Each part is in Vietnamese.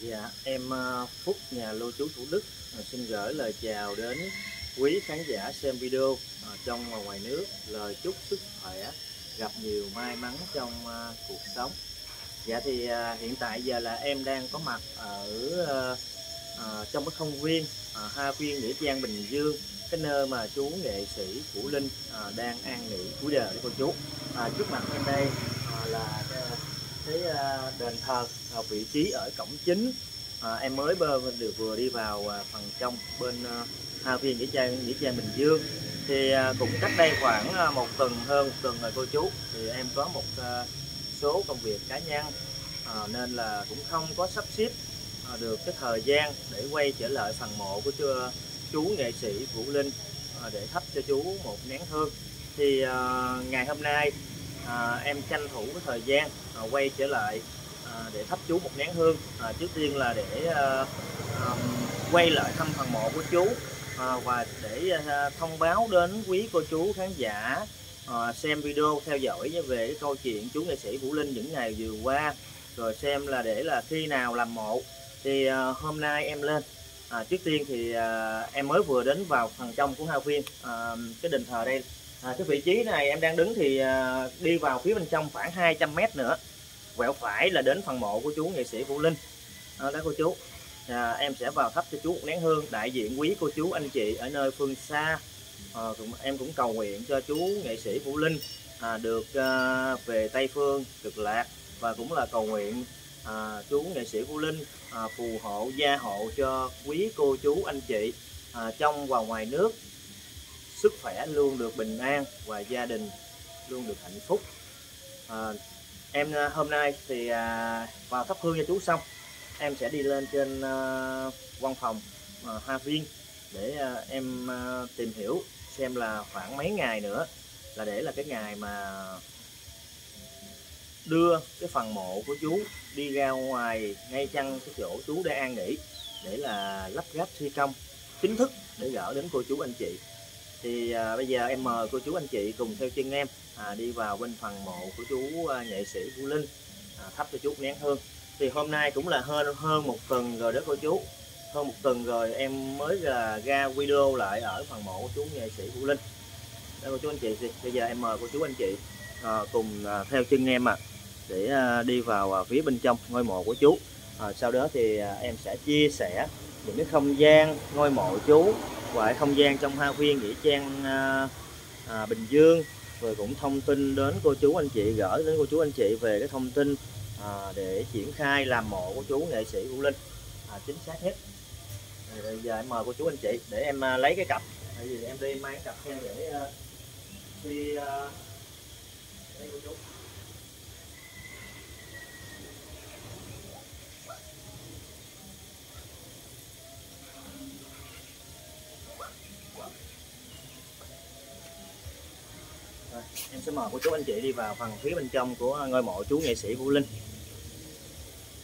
Dạ, em ờ, Phúc nhà lưu trú Thủ Đức ờ, xin gửi lời chào đến quý khán giả xem video ờ, trong và ngoài nước. Lời chúc sức khỏe, gặp nhiều may mắn trong cuộc sống. Dạ thì hiện tại giờ là em đang có mặt ở trong cái công viên ha Hoa viên Nghĩa Trang Bình Dương, cái nơi mà chú nghệ sĩ Vũ Linh đang an nghỉ cuối đời của cô chú. À, trước mặt em đây là cái, ờ, đền thờ ờ, vị trí ở cổng chính. À, em mới bơ được vừa đi vào à, phần trong bên à, Hoa viên nghĩa trang nghĩa trang Bình Dương. Thì à, cũng cách đây khoảng à, một tuần hơn một tuần rồi cô chú. Thì em có một à, số công việc cá nhân. À, nên là cũng không có sắp xếp à, được cái thời gian để quay trở lại phần mộ của chú, chú nghệ sĩ Vũ Linh à, để thắp cho chú một nén hương. Thì à, ngày hôm nay à, em tranh thủ cái thời gian à, quay trở lại à, để thắp chú một nén hương. À, trước tiên là để à, à, quay lại thăm phần mộ của chú à, và để à, thông báo đến quý cô chú khán giả à, xem video theo dõi về cái câu chuyện chú nghệ sĩ Vũ Linh những ngày vừa qua. Rồi xem là để là khi nào làm mộ. Thì à, hôm nay em lên. À, trước tiên thì à, em mới vừa đến vào phần trong của Hoa Viên. À, cái đền thờ đây à, cái vị trí này em đang đứng thì à, đi vào phía bên trong khoảng 200 mét nữa. Quẹo phải là đến phần mộ của chú nghệ sĩ Vũ Linh. Đó, đó cô chú. À, em sẽ vào thắp cho chú một nén hương đại diện quý cô chú anh chị ở nơi phương xa. À, cũng, em cũng cầu nguyện cho chú nghệ sĩ Vũ Linh à, được à, về Tây Phương cực lạc và cũng là cầu nguyện à, chú nghệ sĩ Vũ Linh à, phù hộ gia hộ cho quý cô chú anh chị à, trong và ngoài nước sức khỏe luôn được bình an và gia đình luôn được hạnh phúc. À, em à, hôm nay thì à, vào thắp hương cho chú xong em sẽ đi lên trên à, văn phòng à, Hoa Viên để à, em à, tìm hiểu xem là khoảng mấy ngày nữa là để là cái ngày mà đưa cái phần mộ của chú đi ra ngoài ngay chăng cái chỗ chú đang an nghỉ để là lắp ráp thi công chính thức để gỡ đến cô chú anh chị thì à, bây giờ em mời cô chú anh chị cùng theo chân em à, đi vào bên phần mộ của chú à, nghệ sĩ Vũ Linh à, thắp cho chú nén hương. Thì hôm nay cũng là hơn hơn một tuần rồi đó cô chú. Hơn một tuần rồi em mới là ra video lại ở phần mộ của chú nghệ sĩ Vũ Linh. Đây cô chú anh chị thì bây giờ em mời cô chú anh chị à, cùng à, theo chân em à, để à, đi vào à, phía bên trong ngôi mộ của chú. À, sau đó thì à, em sẽ chia sẻ những cái không gian ngôi mộ chú và không gian trong hoa viên nghĩa trang à, à, Bình Dương. Rồi cũng thông tin đến cô chú anh chị gửi đến cô chú anh chị về cái thông tin à, để triển khai làm mộ của chú nghệ sĩ Vũ Linh. À, chính xác nhất. Rồi bây giờ em mời cô chú anh chị để em à, lấy cái cặp. Tại vì em đi mang cặp theo để à, đi à, đây cô chú. Em sẽ mời cô chú anh chị đi vào phần phía bên trong của ngôi mộ chú nghệ sĩ Vũ Linh.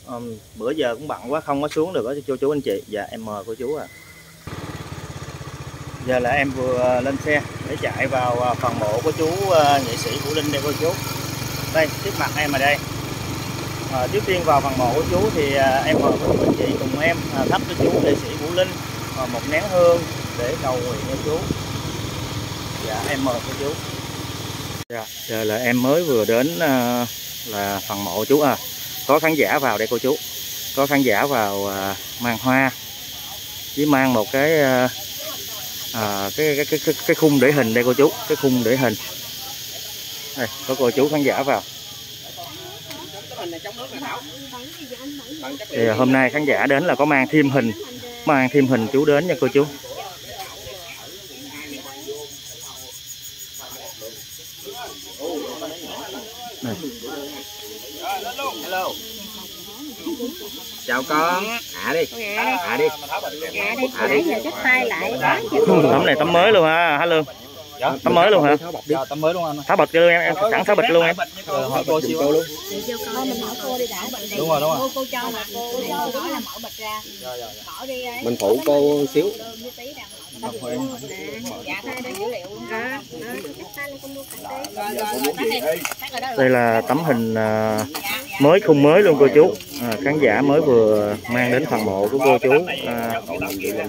Um, bữa giờ cũng bận quá không có xuống được đó cho chú anh chị. Dạ em mời cô chú à giờ là em vừa lên xe để chạy vào à, phần mộ của chú à, nghệ sĩ Vũ Linh đây cô chú. Đây trước mặt em ở đây. À, trước tiên vào phần mộ của chú thì à, em mời cô chú anh chị cùng em thắp cho chú nghệ sĩ Vũ Linh một nén hương để cầu nguyện cho chú. Dạ em mời cô chú. Dạ, giờ là em mới vừa đến ờ, là phần mộ chú à. Có khán giả vào đây cô chú. Có khán giả vào ờ, mang hoa với mang một cái à, cái, cái, cái cái cái khung để hình đây cô chú, cái khung để hình. Đây, có cô chú khán giả vào. Thì hôm nay khán giả đến là có mang thêm hình, mang thêm hình chú đến nha cô chú. Đây. Hello. Chào con. Hạ đi. Hạ đi. Dạ đi giờ chắc tay lại quá Tấm này tấm mới luôn ha, hả Lương? Tấm mới luôn hả? Dạ, tấm mới luôn anh. Tháo bịch cho luôn em, em sẵn tháo bịch luôn em. Rồi, hỏi cô luôn. Thôi mình hỏi cô đi đã Đúng rồi, đúng rồi. cô cho mà cô nói là mở bịch ra Dạ, dạ, dạ. đi mình phụ cô xíu đây là tấm hình à, mới khung mới luôn cô chú. À, khán giả mới vừa mang đến phần mộ của cô chú. À,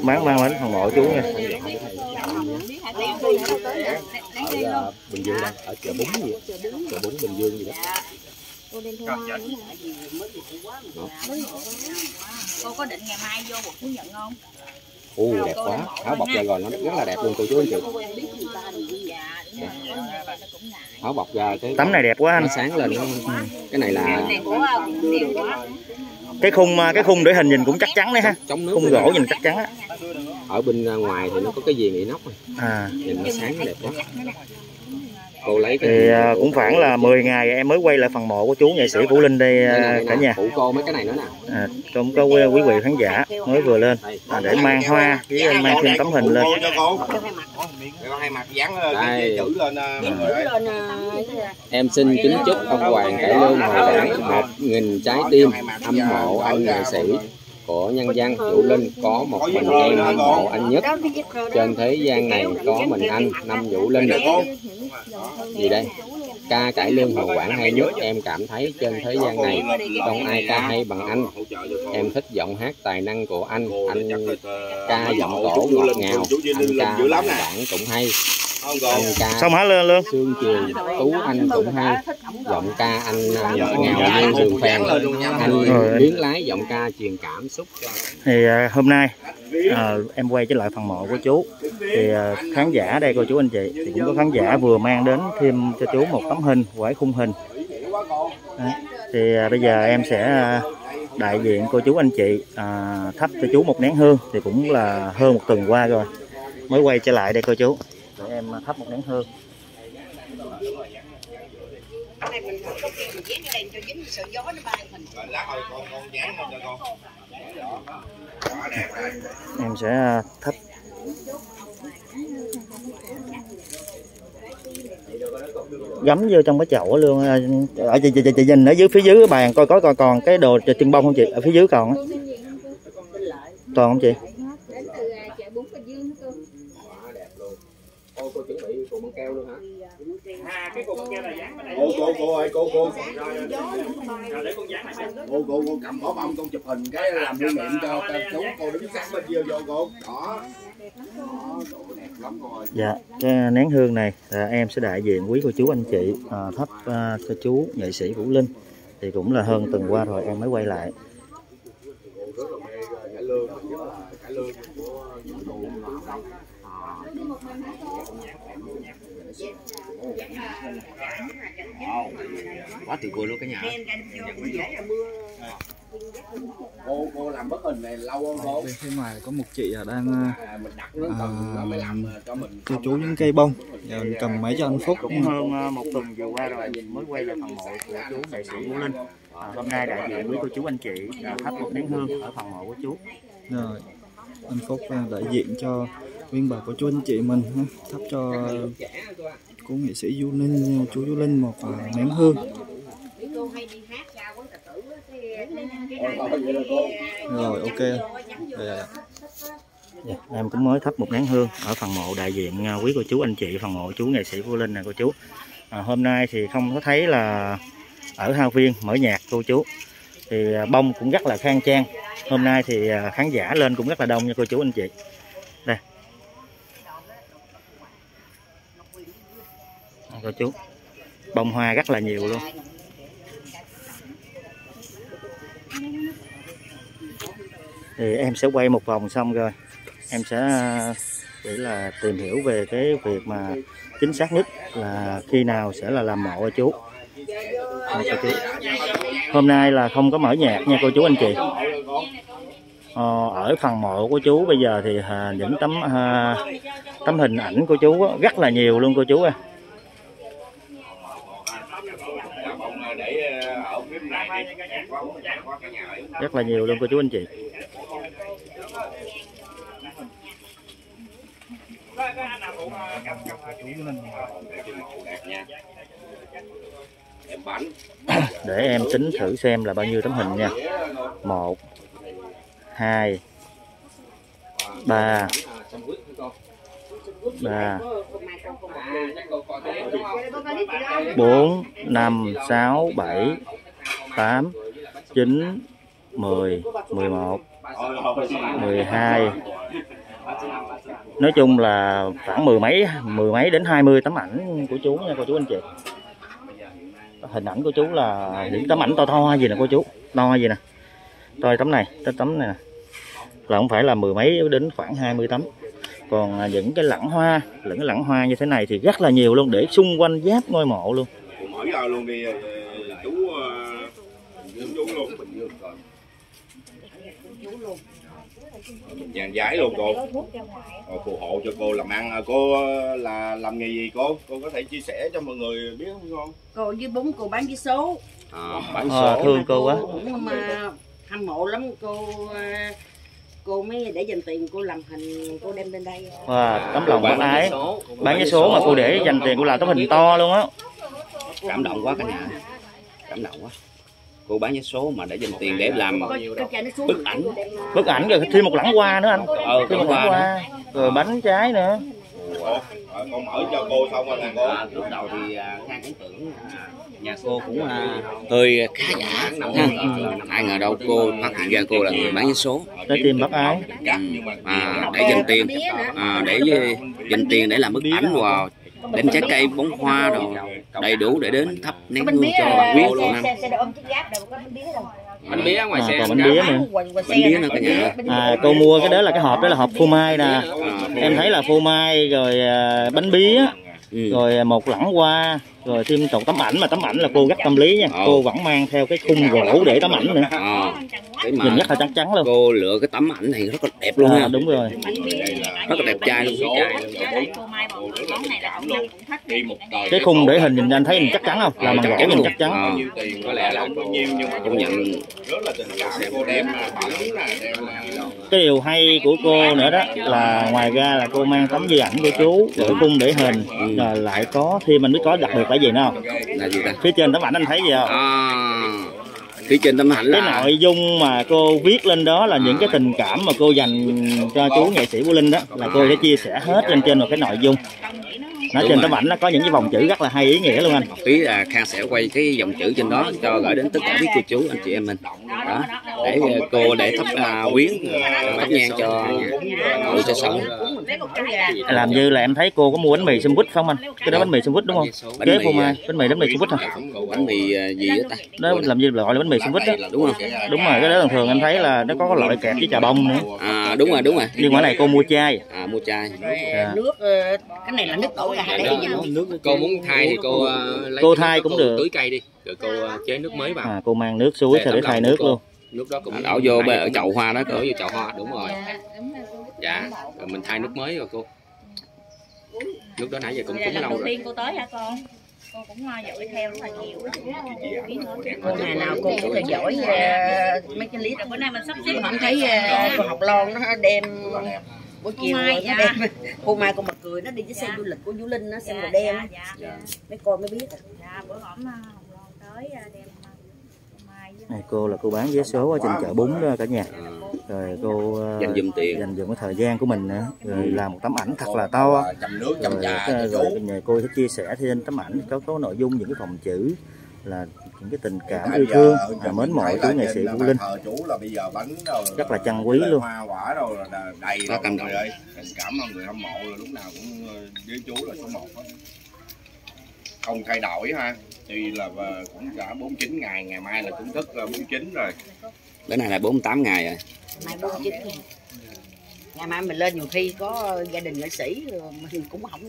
mang mang đến phần mộ chú nha. Ở Bình Dương đây ở chợ bún gì chợ bún Bình Dương gì đó cô có định ngày mai vô một phú nhận không u đẹp quá. Áo bọc dài gòn nó rất là đẹp luôn cô chú anh chị. Rồi áo bọc dài cái tấm này đẹp quá anh. nó sáng lên. Nó cái này là cái khung à, cái khung để hình nhìn cũng chắc chắn đấy ha. Chống nước khung gỗ nhìn chắc chắn á. Ở bên ờ, ngoài thì nó có cái gì nghĩ nóc này. à. Nhìn nó sáng nó đẹp quá cô lấy cái thì à, cũng khoảng là 10 ngày em mới quay lại phần mộ của chú nghệ sĩ Vũ Linh đây à, cả nhà. phụ cô mấy cái này nữa nè. À, cũng có quý quý vị khán giả mới vừa lên à, để mang hoa với mang thêm tấm hình lên. Ờ, Đây. chữ lên ờ, em xin kính chúc ông Hoàng Cải Lương hồi đảng một nghìn trái tim hâm mộ anh nghệ sĩ của nhân dân Vũ Linh có một mình em hâm mộ anh nhất. Trên thế gian này có mình anh năm Vũ Linh gì đây? Ca cải lương hồ quảng hay nhất em cảm thấy trên thế gian này không ai ca hay bằng anh. Em thích giọng hát tài năng của anh. Anh ca giọng cổ ngọt ngào anh ca bài bản cũng hay. Anh ca xong hả lên luôn Sương Trường, Tú Anh cũng hay. Giọng ca anh à, ngọt ngào như đường phèn. Anh biến lái giọng ca truyền cảm xúc. Thì à, hôm nay à, em quay trở lại phần mộ của chú thì à, khán giả đây cô chú anh chị thì cũng có khán giả vừa mang đến thêm cho chú một tấm hình quải khung hình Đấy. thì à, bây giờ em sẽ à, đại diện cô chú anh chị à, thắp cho chú một nén hương thì cũng là hơn một tuần qua rồi mới quay trở lại đây cô chú để em thắp một nén hương con con dán cho con em sẽ thắp gắm vô trong cái chậu luôn. À, ở chị, chị, chị, chị nhìn ở dưới phía dưới cái bàn coi có còn còn cái đồ chân bông không chị? Ở phía dưới còn á. Còn không chị? Cô cô cô ơi cô cô. Cô cô cô cầm bỏ bông con chụp hình cái làm lưu niệm cho cho chú. Cô đứng sát bên kia vô cô. Đó. Dạ cái nén hương này là em sẽ đại diện quý cô chú anh chị à, thắp à, cho chú nghệ sĩ Vũ Linh. Thì cũng là hơn tuần qua rồi em mới quay lại rất là mê cải lương nhất là cải lương của cô Quá tuyệt vời luôn cả nhà. Cô cô làm bức hình này lâu không cô. Bên phía ngoài có một chị à, đang à, mình cô chú những cây bông. giờ mình cầm máy cho anh Phúc cũng hơn à, một tuần vừa qua rồi mới quay lại phần mộ của chú nghệ sĩ Vũ Linh. à, hôm nay đại diện quý cô chú anh chị à, thắp một nén hương ở phần mộ của chú. Rồi anh Phúc à, đại diện cho nguyên bà của chú anh chị mình ha, thắp cho cô nghệ sĩ Du Linh chú Du Linh một à, nén hương rồi ok. Yeah. Em cũng mới thắp một nén hương ở phần mộ đại diện à, quý cô chú anh chị phần mộ chú nghệ sĩ vô Linh nè cô chú. À, hôm nay thì không có thấy là ở hao viên mở nhạc cô chú. Thì à, bông cũng rất là khang trang. Hôm nay thì à, khán giả lên cũng rất là đông nha cô chú anh chị đây Đây, cô chú. Bông hoa rất là nhiều luôn. Thì em sẽ quay một vòng xong rồi. Em sẽ để là tìm hiểu về cái việc mà chính xác nhất là khi nào sẽ là làm mộ chú. Cô chú. hôm nay là không có mở nhạc nha cô chú anh chị. Ờ, ở phần mộ của chú bây giờ thì à, những tấm à, tấm hình ảnh của chú rất là nhiều luôn cô chú ơi. à ở phía này đi rất là nhiều luôn, cô chú anh chị. Để em tính thử xem là bao nhiêu tấm hình nha. Một, hai, ba ba, bốn, năm, sáu, bảy 8 9 10 11 12 nói chung là khoảng mười mấy mười mấy đến 20 tấm ảnh của chú nha, cô chú anh chị. Hình ảnh của chú là những tấm ảnh to to gì nè cô chú? To gì nè? To tấm này tới tấm này nè. Là không phải là mười mấy đến khoảng 20 tấm. Còn à, những cái lẵng hoa những cái lẵng hoa như thế này thì rất là nhiều luôn, để xung quanh giáp ngôi mộ luôn mở ra luôn đi ờ, chú ờ, chú luôn dàn giái luôn cô. Ờ, phù hộ cho cô làm ăn. Ờ, cô ờ, là làm nghề gì cô? Cô có thể chia sẻ cho mọi người biết không con cô với bún cô bán với số. À, bán à, số. thương cô quá. Cũng mà hâm mộ lắm. Cô à, cô mới để dành tiền cô làm hình cô đem lên đây. Wow, tấm lòng bác ái. bán vé số mà cô để dành tiền cô làm tấm hình to luôn á. Cảm động quá cả nhà. Cảm động quá cô bán vé số mà để dành tiền để làm bức ảnh. bức ảnh rồi thêm một lẵng hoa nữa anh. Ờ thêm một lẵng hoa. Rồi bánh trái nữa. Ờ, con mở cho cô xong rồi nè cô. À, lúc đầu thì à, khang cũng tưởng à, nhà cô cũng à, hơi khá giả. Ha. ai ngờ đâu cô phát hiện ra cô là người bán vé số. Trái tim bác ái. À, để dành tiền. À, để dành tiền để làm bức ảnh vào đem trái cây bông hoa rồi đầy đủ để đến thắp nén hương cho quý cô năm. bánh bía ngoài à, xe còn bánh bía nữa. Bánh bía nữa cả nhà. À cô mua cái đó là cái hộp đó là hộp phô mai nè. Em thấy là phô mai rồi à, bánh bía ừ. rồi một lẵng hoa rồi thêm một tấm ảnh mà tấm ảnh là cô rất tâm lý nha. Ồ. cô vẫn mang theo cái khung gỗ để tấm ảnh nữa. À, nhìn rất là chắc chắn luôn. cô lựa cái tấm ảnh này rất là đẹp luôn à, ha. đúng rồi. Rất là đẹp trai luôn. Cái khung để hình nhìn anh thấy nhìn chắc chắn không? Là bằng gỗ nhìn chắc chắn. À, có lẽ là không bao nhiêu nhưng mà công nhận rất là tình cảm. Cô đem mà bẩn nè đem mà. Cái điều hay của cô nữa đó là ngoài ra là cô mang tấm di ảnh của chú để khung để hình. Rồi lại có thêm anh biết có đặc biệt là gì nữa không? Là gì ta? Phía trên tấm ảnh anh thấy gì không? À, phía trên tấm ảnh cái là nội dung mà cô viết lên đó là những cái tình cảm mà cô dành cho chú nghệ sĩ Vũ Linh đó là cô sẽ chia sẻ hết lên trên một cái nội dung nó Đúng trên tấm ảnh nó có những cái vòng chữ rất là hay ý nghĩa luôn anh. Tí là khang sẽ quay cái dòng chữ trên đó cho gửi đến tất cả quý cô chú anh chị em mình. Đó. Để ờ, cô để thắp à, quyến ờ, thắp nhang cho cô cho sống. Làm như là em thấy cô có mua bánh mì quýt không anh? Cái đó bánh mì quýt đúng không? Bánh kế phô mai bánh mì bánh mì quýt hả? bánh mì gì đó ta? Đó làm như gọi là bánh mì quýt đó. Đúng không? Đúng rồi cái đó thường thường anh thấy là nó có cái loại kẹp với trà bông nữa. À đúng rồi đúng rồi. Nhưng mà này cô mua chai. À mua chai. Nước ờ, cái này là nước đổ gà đấy chứ cô muốn thay thì cô ờ, lấy Cô thay nước cũng cô được. tưới cây đi rồi cô ờ, chế nước mới vào. À, cô mang nước suối theo để thay nước luôn. nước đó cũng À, đổ vô bê ở chậu hoa đó đổ cô vô chậu hoa đúng rồi. Dạ rồi mình thay nước mới rồi cô. Nước đó nãy giờ cũng là lần lâu đầu rồi. tiên cô tới hả con? Cô cũng uh, dõi theo rất là nhiều cô ngày nào cô cũng dõi uh, mấy cái clip bữa nay mình sắp xếp không thấy cô học lon nó đem buổi chiều nó đem cô mai cô mặt cười nó đi với xe du lịch của du linh nó xe màu đen á. mấy con mới biết. Dạ bữa hổm tới đem này cô là cô bán vé số ở trên chợ bún đó cả nhà. Rồi cô ờ, dành dùm tiền. dành dùm cái thời gian của mình nữa. Rồi làm một tấm ảnh thật là to chầm nước chầm rồi, trà cái- cho rồi chú nhà cô sẽ chia sẻ thêm tấm ảnh có có nội dung những cái phòng chữ là những cái tình cảm yêu thương và mến mộ là nghệ sĩ Vũ Linh. thờ chú là bây giờ bánh rồi rất là trân quý luôn. hoa quả rồi là đầy rồi cảm động. ơi. Tình cảm mà người hâm mộ là lúc nào cũng ờ, với chú là số một hết. Không thay đổi ha. Thì là ờ, cũng đã 49 ngày ngày mai là cũng thức là 49 rồi. Bữa nay là 48 ngày rồi. Mai bốn chín ngày. Mai mình lên nhiều khi có gia đình nghệ sĩ rồi mình cũng không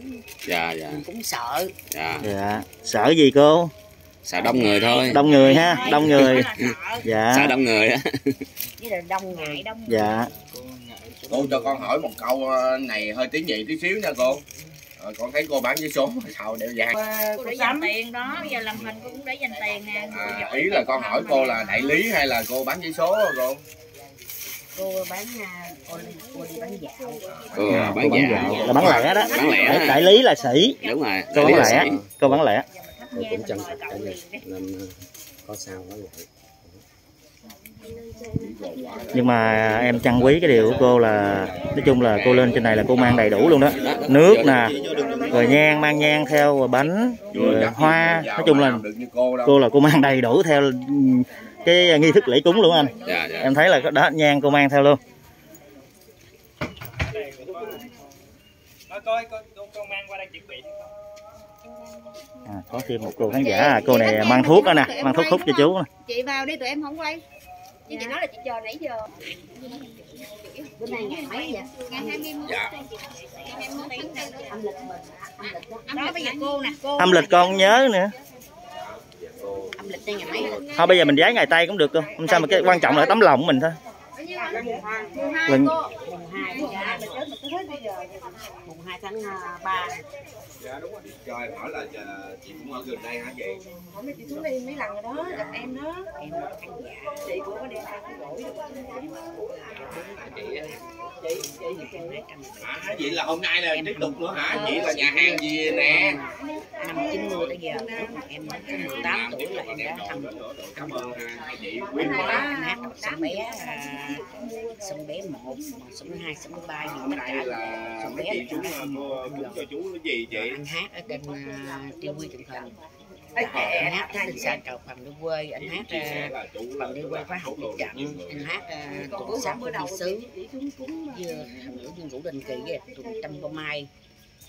dạ dạ. mình cũng sợ. Dạ. Dạ. Sợ gì cô sợ đông người thôi. Đông người ha đông người. Dạ. Sợ đông người á. Đông người đông dạ. cô cho con hỏi một câu ờ, này hơi tí nhị tí xíu nha cô. Ờ, con thấy cô bán với số sao đeo vàng? Cô để dành tiền đó bây giờ làm hình cô cũng để dành tiền nè à, ý là con hỏi cô là đại lý hay là cô bán với số cô? Cô bán à, cô, cô đi bán dạo. Ừ, bán cô bán dạo. là bán lẻ đó. Bán lẻ đại, đại lý là sĩ. Đúng rồi cô bán lẻ. cô bán lẻ tôi cũng chân thật cả nhà. nên ờ, có sao nói vậy. Nhưng mà em trân quý cái điều của cô là nói chung là cô lên trên này là cô mang đầy đủ luôn đó. Nước nè rồi nhang mang nhang theo và bánh rồi hoa. Nói chung là cô là cô mang đầy đủ theo cái nghi thức lễ cúng luôn anh. Dạ dạ. Em thấy là đó nhang cô mang theo luôn à, có thêm một cô khán giả. À, cô này mang thuốc đó nè mang thuốc hút cho chú nè. Chị vào đi tụi em không quay. Chứ chị nói là chị chờ nãy giờ. Bữa nay ngày mấy vậy. Ngày 21 Dạ. ngày 21 tháng này âm lịch mình âm lịch đó đó bây giờ cô nè. Cô âm lịch con nhớ nữa. Âm lịch đây ngày mấy thôi bây giờ mình giái ngày tay cũng được cô không sao mà cái quan trọng là tấm lòng của mình thôi. Lần- mùng tháng à, ba dạ đúng rồi trời hỏi là ờ, chị cũng ở gần đây hả chị? Chị xuống đây mấy lần rồi đó gặp em đó. Em ăn dạ chị cũng có đem ăn cái gỏi hả vậy là hôm nay là tiếp tục nữa hả? chị là nhà hàng gì nè? Năm chín mươi tới giờ em có 18 tuổi là em đã thăm cảm ơn hai chị? em đã hát sông bé à, sông bé một sông hai sông ba gì tất cả là sông mấy bé chị là xuống ờ, cho chú cái gì chị anh hát ở kênh uh, TV truyền hình anh hát đình sa cầu phần đi quê anh hát phần đi quê khóa học đi trận anh hát cùng sáng bữa đầu sứ vừa nữ dương vũ đình kỳ với tụi trăm cô mai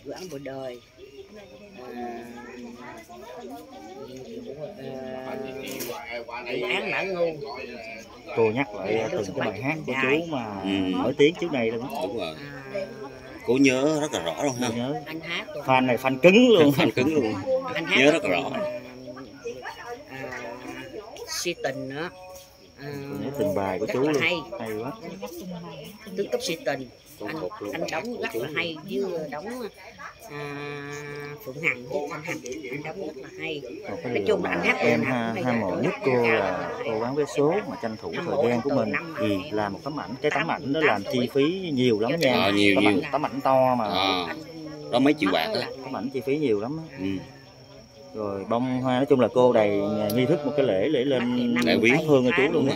bữa ăn bữa đời. Án nở ngu cô nhắc lại từng cái bài hát của chú mà nổi tiếng trước đây luôn đúng rồi. À, cô nhớ rất là rõ luôn ha. Nhớ. Anh hát tụi fan này fan cứng luôn. Fan cứng luôn. Anh hát nhớ rất là rõ. À, si tình nữa nhớ từng bài của rất chú là luôn. hay. Hay quá. Tướng cấp si tình. Anh, cục luôn. anh đóng rất là hay với đóng à, phượng hằng với anh hằng anh đóng rất là hay. Một cái Nói điều chung là mà anh hát em ha, hay ham là mộ nhất cô là cô bán vé số mà tranh thủ thời gian của từ mình. năm vì làm một tấm ảnh cái tấm ảnh đó làm chi phí nhiều lắm nha. Ờ, nhiều, tấm nhiều. ảnh tấm ảnh to mà. À, anh đó mấy triệu bạc là- tấm ảnh chi phí nhiều lắm á. ừ. Rồi bông hoa nói chung là cô đầy nghi thức một cái lễ lễ lên Lễ quý viếng. hương cho chú luôn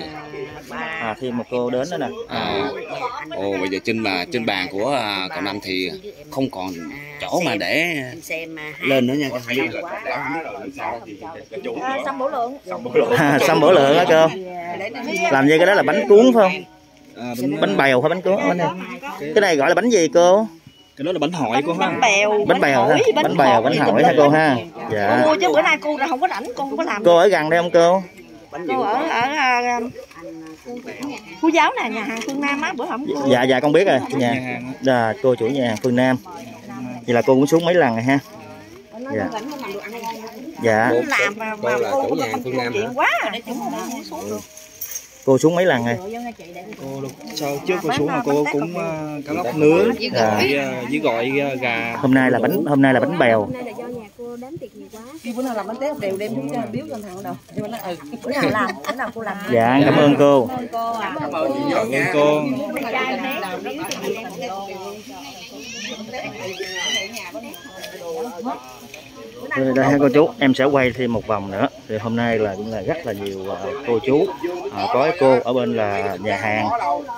ba- à thêm một cô đến đó nè. À, ồ bây giờ trên mà trên bàn của à, cậu năm thì không còn chỗ mà để à, lên nữa nha nữa xong bổ lượng. xong à, bổ lượng đó cô. Làm như cái đó là bánh cuốn phải không? À, bánh, bèo hay bánh cuốn? Cái này gọi là bánh gì cô cái đó là bánh hỏi cô ha. bèo. Bánh bèo ha bánh bèo bánh hỏi ha cô ha? Dạ. Mua chứ bữa nay cô ra không có rảnh cô không có làm. Cô ở gần đây không cô? Cô ở ở à, Phú Giáo nè nhà hàng Phương Nam á bữa hổm cô dạ dạ con biết rồi nhà hàng dạ, cô chủ nhà hàng phương nam. Vậy là cô cũng xuống mấy lần rồi ha? Nó Dạ. rảnh không làm được ăn dạ. Cô làm mà, mà là cô chủ có nhà hàng công Phương Nam chuyện hả? quá à. Cũng không xuống được. Cô xuống mấy lần rồi? Cô sau trước cô xuống là cô cũng uh, cá lóc nướng Dạ. với, uh, với gọi uh, gà. Hôm nay là bánh hôm nay là bánh bèo. Hôm nay là do nhà cô đám tiệc nhiều quá. Khi bữa nào làm bánh tét đều đem xuống cho biếu cho thằng đâu. Mà nó ừ, bữa nào làm, bữa nào cô làm. dạ cảm ơn cô. Cô à. cảm ơn chị cảm ơn nha cô đây, đây cô chú em sẽ quay thêm một vòng nữa. Thì hôm nay là cũng là rất là nhiều à, cô chú à, có cô ở bên là nhà hàng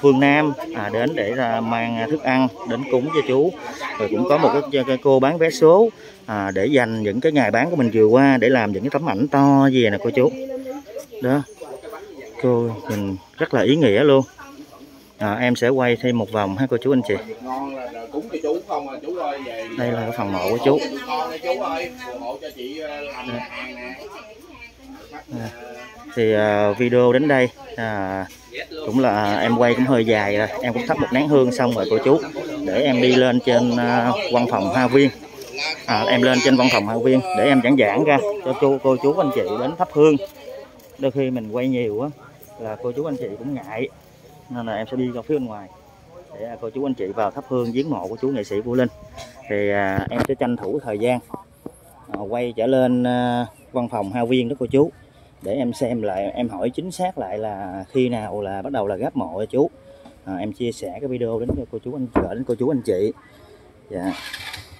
phương nam à, đến để ra mang thức ăn đến cúng cho chú. Rồi cũng có một cái, cái cô bán vé số à, để dành những cái ngày bán của mình vừa qua để làm những cái tấm ảnh to gì nè cô chú. Đó. Cô nhìn rất là ý nghĩa luôn à, em sẽ quay thêm một vòng ha cô chú anh chị. À đây là cái phần mộ của chú. Hàng nè. Thì à, video đến đây à, cũng là em quay cũng hơi dài rồi. Em cũng thắp một nén hương xong rồi cô chú để em đi lên trên à, văn phòng Hoa Viên. À, em lên trên văn phòng Hoa Viên để em giảng giảng ra cho cô cô chú anh chị đến thắp hương. Đôi khi mình quay nhiều á là cô chú anh chị cũng ngại nên là em sẽ đi ra phía bên ngoài. Để à, cô chú anh chị vào thắp hương viếng mộ của chú nghệ sĩ Vũ Linh. Thì à, em sẽ tranh thủ thời gian à, quay trở lên à, văn phòng hao Viên đó cô chú. Để em xem lại em hỏi chính xác lại là khi nào là bắt đầu là gáp mộ cho chú. À, em chia sẻ cái video đến cho cô chú anh gửi đến cô chú anh chị. Dạ.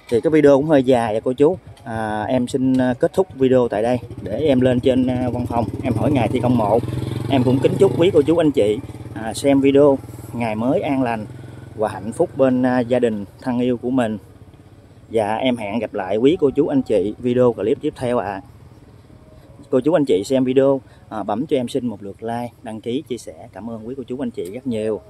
Thì cái video cũng hơi dài à cô chú. À, em xin à, kết thúc video tại đây. Để em lên trên à, văn phòng. Em hỏi ngày thi công mộ. Em cũng kính chúc quý cô chú anh chị à, xem video ngày mới an lành và hạnh phúc bên à, gia đình thân yêu của mình và em hẹn gặp lại quý cô chú anh chị video clip tiếp theo ạ. À. Cô chú anh chị xem video à, bấm cho em xin một lượt like, đăng ký, chia sẻ. Cảm ơn quý cô chú anh chị rất nhiều.